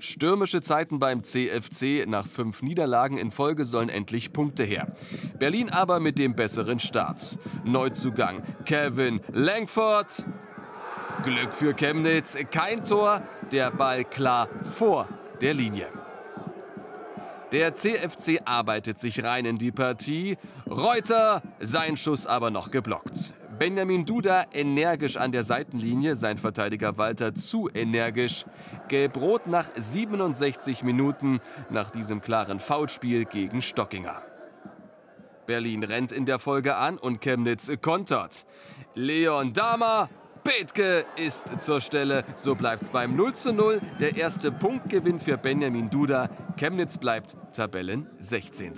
Stürmische Zeiten beim CFC. Nach fünf Niederlagen in Folge sollen endlich Punkte her. Berlin aber mit dem besseren Start. Neuzugang Kevin Langford. Glück für Chemnitz. Kein Tor. Der Ball klar vor der Linie. Der CFC arbeitet sich rein in die Partie. Reuter, sein Schuss aber noch geblockt. Benjamin Duda energisch an der Seitenlinie, sein Verteidiger Walter zu energisch. Gelb-Rot nach 67 Minuten nach diesem klaren Foulspiel gegen Stockinger. Berlin rennt in der Folge an und Chemnitz kontert. Leon Dahmer, Bethke ist zur Stelle. So bleibt's beim 0 zu 0. Der erste Punktgewinn für Benjamin Duda. Chemnitz bleibt Tabellen 16.